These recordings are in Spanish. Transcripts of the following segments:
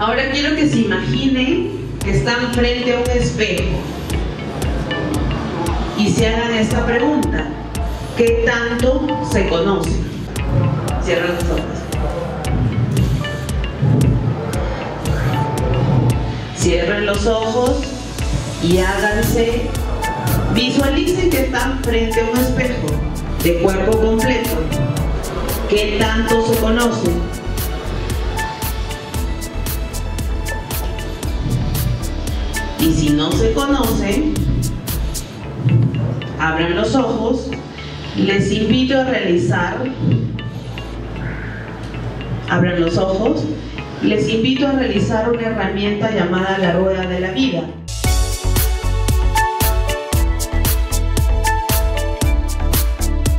Ahora quiero que se imaginen que están frente a un espejo y se hagan esta pregunta. ¿Qué tanto se conocen? Cierran los ojos. Cierren los ojos y háganse, visualicen que están frente a un espejo de cuerpo completo. ¿Qué tanto se conocen? Y si no se conocen, abran los ojos. Les invito a realizar, abran los ojos, les invito a realizar una herramienta llamada la rueda de la vida.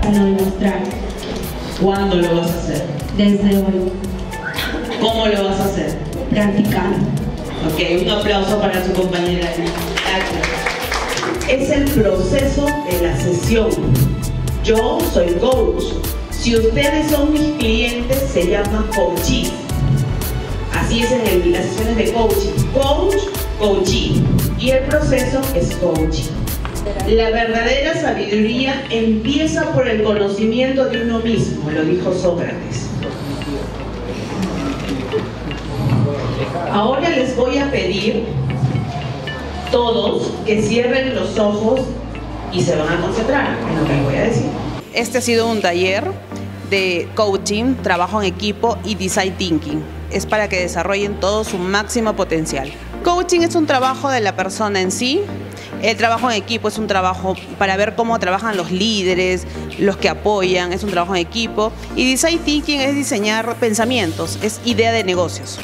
Para demostrar ¿Cuándo lo vas a hacer? desde hoy, ¿Cómo lo vas a hacer? practicando. Ok, un aplauso para su compañera. Es el proceso de la sesión. Yo soy coach. Si ustedes son mis clientes, se llama coaching. Así es en el- las sesiones de coaching. Coach, coaching. Y el proceso es coaching. La verdadera sabiduría empieza por el conocimiento de uno mismo, lo dijo Sócrates. Ahora les voy a pedir todos que cierren los ojos y se van a concentrar en lo que les voy a decir. Este ha sido un taller de coaching, trabajo en equipo y design thinking. Es para que desarrollen todo su máximo potencial. Coaching es un trabajo de la persona en sí. El trabajo en equipo es un trabajo para ver cómo trabajan los líderes, los que apoyan, es un trabajo en equipo. Y design thinking es diseñar pensamientos, es idea de negocios.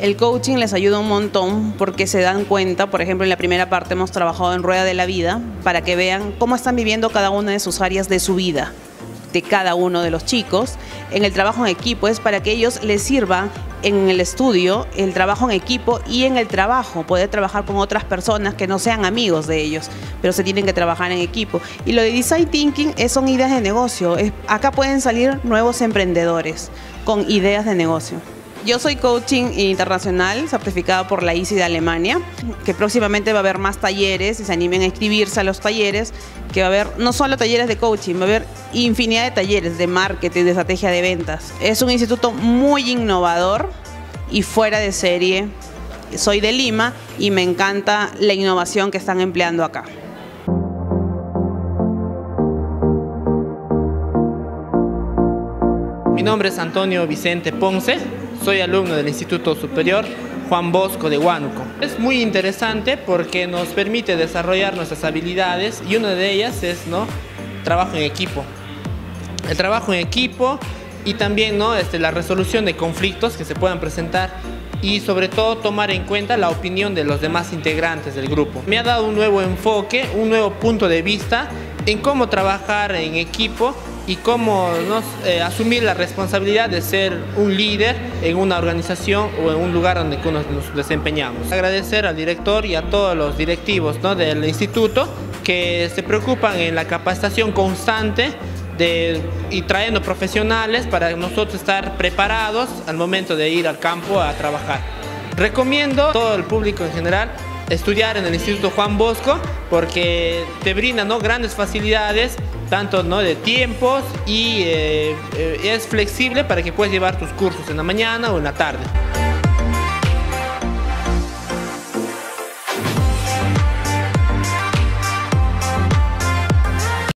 El coaching les ayuda un montón porque se dan cuenta, por ejemplo, en la primera parte hemos trabajado en Rueda de la Vida para que vean cómo están viviendo cada una de sus áreas de su vida, de cada uno de los chicos. En el trabajo en equipo es para que ellos les sirva en el estudio, el trabajo en equipo y en el trabajo, poder trabajar con otras personas que no sean amigos de ellos, pero se tienen que trabajar en equipo. Y lo de design thinking es- son ideas de negocio. Acá pueden salir nuevos emprendedores con ideas de negocio. Yo soy coaching internacional, certificada por la ICI de Alemania, que próximamente va a haber más talleres y se animen a inscribirse a los talleres, que va a haber no solo talleres de coaching, va a haber infinidad de talleres de marketing, de estrategia de ventas. Es un instituto muy innovador y fuera de serie. Soy de Lima y me encanta la innovación que están empleando acá. Mi nombre es Antonio Vicente Ponce, soy alumno del Instituto Superior Juan Bosco de Huánuco. Es muy interesante porque nos permite desarrollar nuestras habilidades y una de ellas es ¿no? trabajo en equipo. El trabajo en equipo y también ¿no? este, la resolución de conflictos que se puedan presentar y sobre todo tomar en cuenta la opinión de los demás integrantes del grupo. Me ha dado un nuevo enfoque, un nuevo punto de vista en cómo trabajar en equipo y cómo eh, asumir la responsabilidad de ser un líder en una organización o en un lugar donde nos, nos desempeñamos. Agradecer al director y a todos los directivos del instituto que se preocupan en la capacitación constante y trayendo profesionales para nosotros estar preparados al momento de ir al campo a trabajar. Recomiendo a todo el público en general estudiar en el Instituto Juan Bosco porque te brinda ¿no? grandes facilidades tanto ¿no? de tiempos y eh, eh, es flexible para que puedas llevar tus cursos en la mañana o en la tarde.